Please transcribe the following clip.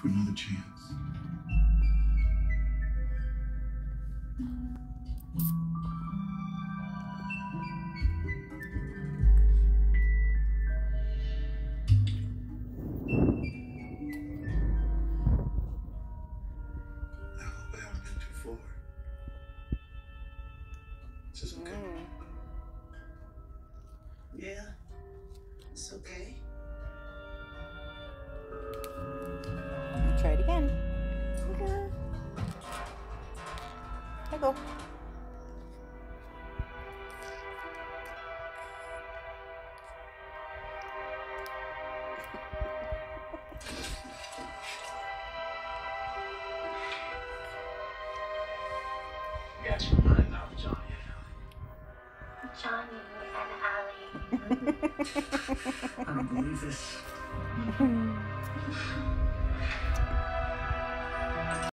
for another chance. This is okay. Mm. Yeah, it's okay. try it again. Here I go. Johnny and Allie.